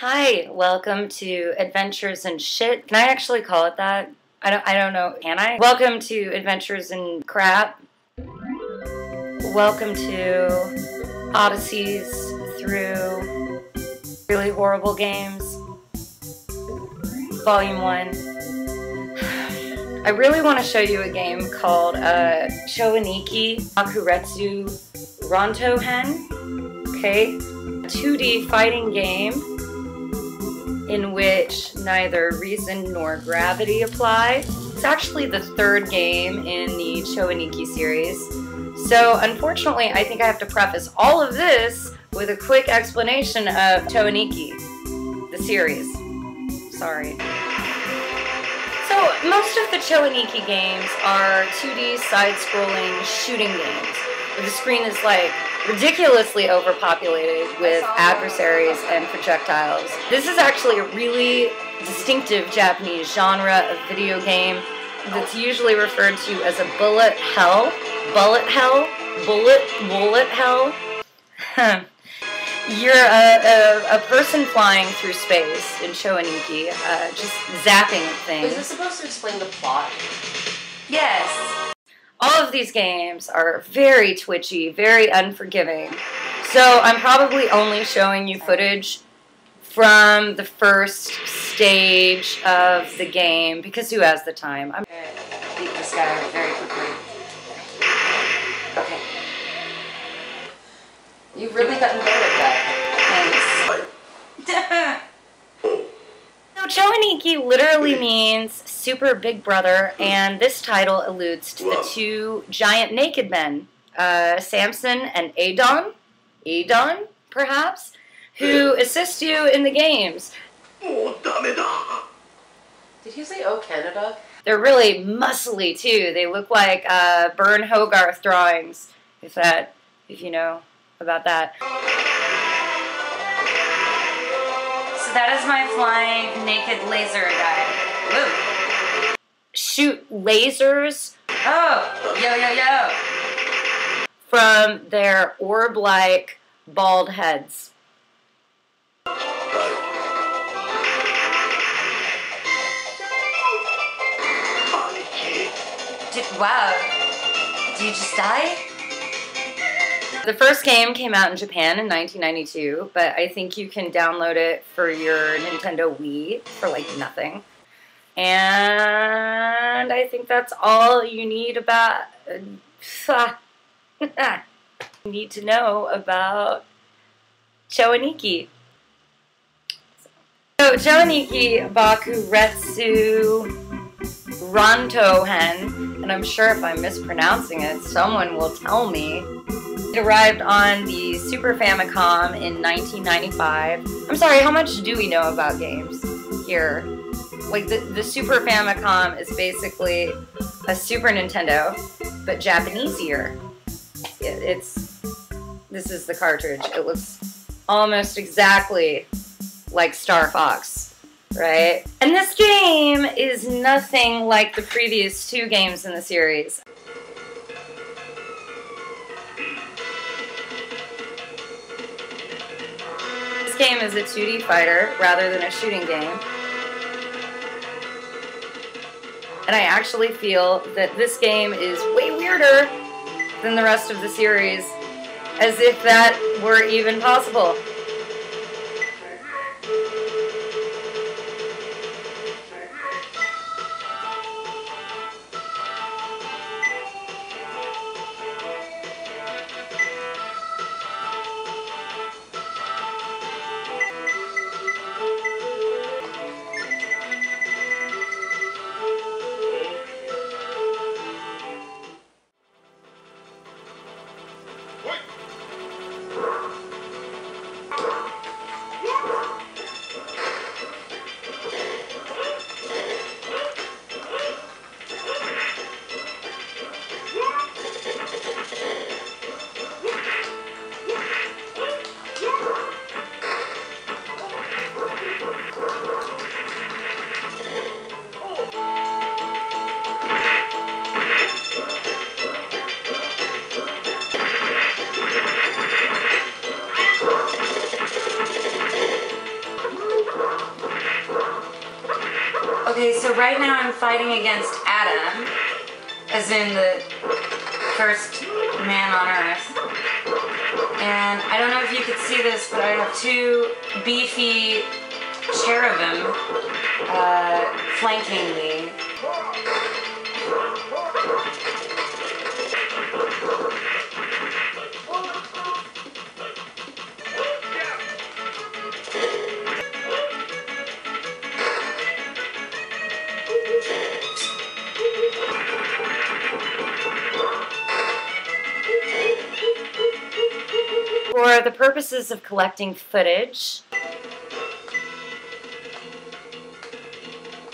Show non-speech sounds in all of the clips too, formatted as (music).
Hi, welcome to Adventures in Shit. Can I actually call it that? I don't I don't know, can I? Welcome to Adventures in Crap. Welcome to Odysseys through really horrible games. Volume 1. (sighs) I really want to show you a game called uh, Cho Aniki Bakuretsu Rantou Hen. Okay, 2D fighting game in which neither reason nor gravity apply. It's actually the third game in the Cho Aniki series. So unfortunately, I think I have to preface all of this with a quick explanation of Cho Aniki, the series. Sorry. So most of the Cho Aniki games are 2D side-scrolling shooting games, the screen is like ridiculously overpopulated with adversaries and projectiles. This is actually a really distinctive Japanese genre of video game that's usually referred to as a bullet hell, bullet hell, bullet bullet hell. You're a, a, a, person flying through space in Cho Aniki, uh, just zapping things. Is this supposed to explain the plot? Yes. All of these games are very twitchy, very unforgiving. So I'm probably only showing you footage from the first stage of the game because who has the time? I'm gonna beat this guy very quickly. Okay. You've really gotten better at that. Cho Aniki literally means super big brother, and this title alludes to the two giant naked men, uh, Samson and Adon, Adon, perhaps, who assist you in the games. Oh Damida! Did you say Oh Canada? They're really muscly too. They look like uh, Burne Hogarth drawings, if that, if you know about that. That is my flying naked laser guy. Shoot lasers. Oh, yo yo yo. From their orb-like bald heads. Did, wow. Did you just die? The first game came out in Japan in 1992, but I think you can download it for your Nintendo Wii for like nothing. And I think that's all you need about (laughs) need to know about Cho Aniki. So Cho Aniki Bakuretsu Rantou Hen, and I'm sure if I'm mispronouncing it, someone will tell me. It arrived on the Super Famicom in 1995. I'm sorry, how much do we know about games here? Like, the, the Super Famicom is basically a Super Nintendo, but Japaneseier. It, it's, this is the cartridge. It looks almost exactly like Star Fox right? And this game is nothing like the previous two games in the series. This game is a 2D fighter rather than a shooting game. And I actually feel that this game is way weirder than the rest of the series, as if that were even possible. Right now I'm fighting against Adam, as in the first man on Earth. And I don't know if you could see this, but I have two beefy cherubim uh, flanking me. For the purposes of collecting footage,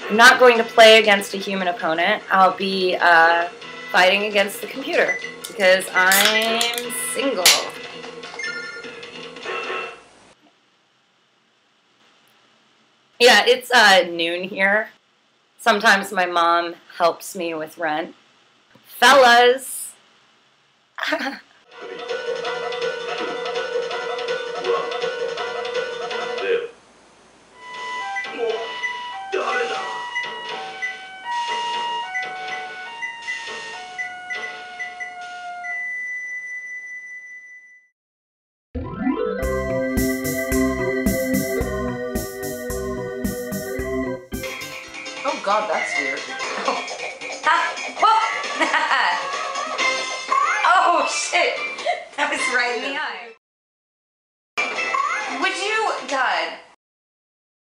I'm not going to play against a human opponent. I'll be uh, fighting against the computer because I'm single. Yeah, it's uh, noon here. Sometimes my mom helps me with rent. Fellas! (laughs) Oh god, that's weird. oh (laughs) oh shit! That was right in the eye. Would you, God,